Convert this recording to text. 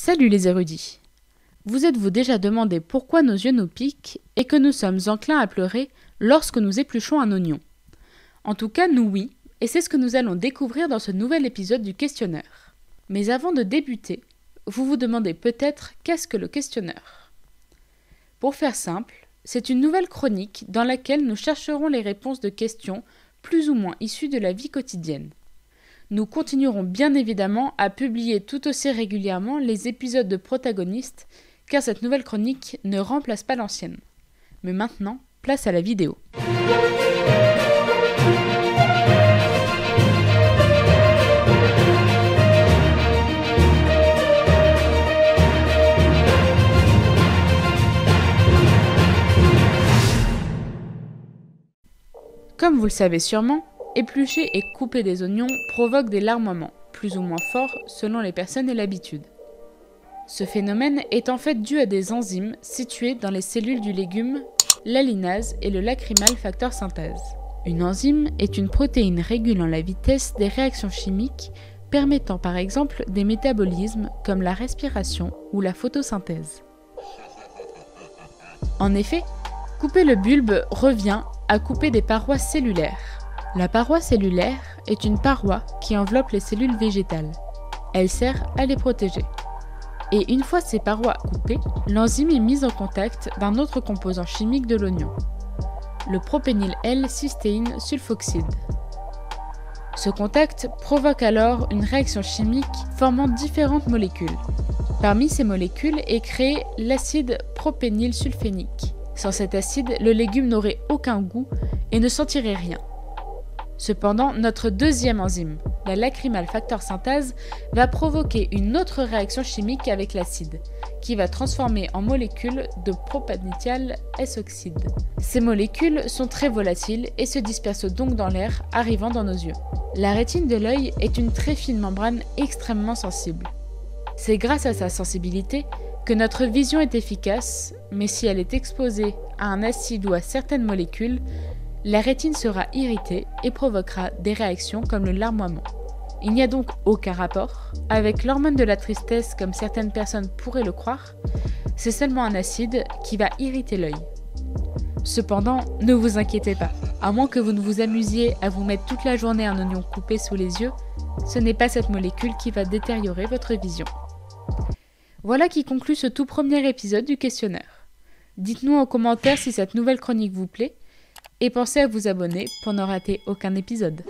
Salut les érudits Vous êtes-vous déjà demandé pourquoi nos yeux nous piquent et que nous sommes enclins à pleurer lorsque nous épluchons un oignon? En tout cas, nous oui, et c'est ce que nous allons découvrir dans ce nouvel épisode du questionnaire. Mais avant de débuter, vous vous demandez peut-être qu'est-ce que le questionnaire Pour faire simple, c'est une nouvelle chronique dans laquelle nous chercherons les réponses de questions plus ou moins issues de la vie quotidienne. Nous continuerons bien évidemment à publier tout aussi régulièrement les épisodes de protagonistes, car cette nouvelle chronique ne remplace pas l'ancienne. Mais maintenant, place à la vidéo. Comme vous le savez sûrement, Éplucher et couper des oignons provoque des larmoiements, plus ou moins forts selon les personnes et l'habitude. Ce phénomène est en fait dû à des enzymes situées dans les cellules du légume, l'alinase et le lacrymal facteur synthèse. Une enzyme est une protéine régulant la vitesse des réactions chimiques permettant par exemple des métabolismes comme la respiration ou la photosynthèse. En effet, couper le bulbe revient à couper des parois cellulaires. La paroi cellulaire est une paroi qui enveloppe les cellules végétales. Elle sert à les protéger. Et une fois ces parois coupées, l'enzyme est mise en contact d'un autre composant chimique de l'oignon, le propényl L-cystéine sulfoxyde. Ce contact provoque alors une réaction chimique formant différentes molécules. Parmi ces molécules est créé l'acide sulfénique. Sans cet acide, le légume n'aurait aucun goût et ne sentirait rien. Cependant, notre deuxième enzyme, la lacrymal factor synthèse, va provoquer une autre réaction chimique avec l'acide, qui va transformer en molécules de propanithial S-oxyde. Ces molécules sont très volatiles et se dispersent donc dans l'air, arrivant dans nos yeux. La rétine de l'œil est une très fine membrane extrêmement sensible. C'est grâce à sa sensibilité que notre vision est efficace, mais si elle est exposée à un acide ou à certaines molécules, la rétine sera irritée et provoquera des réactions comme le larmoiement. Il n'y a donc aucun rapport avec l'hormone de la tristesse comme certaines personnes pourraient le croire, c'est seulement un acide qui va irriter l'œil. Cependant, ne vous inquiétez pas, à moins que vous ne vous amusiez à vous mettre toute la journée un oignon coupé sous les yeux, ce n'est pas cette molécule qui va détériorer votre vision. Voilà qui conclut ce tout premier épisode du questionnaire. Dites-nous en commentaire si cette nouvelle chronique vous plaît et pensez à vous abonner pour ne rater aucun épisode.